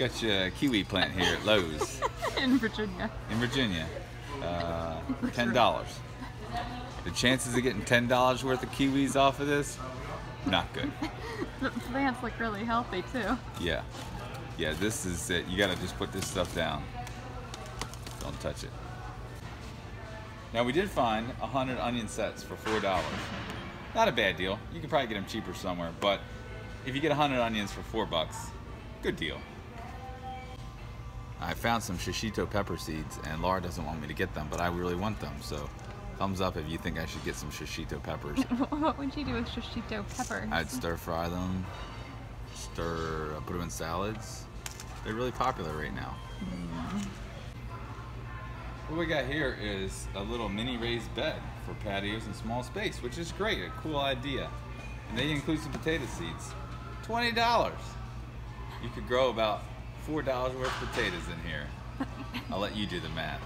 Got your kiwi plant here at Lowe's in Virginia. in Virginia. Uh, ten dollars. The chances of getting ten dollars worth of kiwis off of this, not good. The plants look really healthy too. Yeah, yeah. This is it. You gotta just put this stuff down. Don't touch it. Now we did find a hundred onion sets for four dollars. Not a bad deal. You could probably get them cheaper somewhere, but if you get a hundred onions for four bucks, good deal. I found some shishito pepper seeds, and Laura doesn't want me to get them, but I really want them. So, thumbs up if you think I should get some shishito peppers. what would you do with shishito peppers? I'd stir fry them, stir, uh, put them in salads. They're really popular right now. What we got here is a little mini raised bed for patios and small space, which is great, a cool idea. And they include some potato seeds. Twenty dollars. You could grow about four dollars worth of potatoes in here. I'll let you do the math.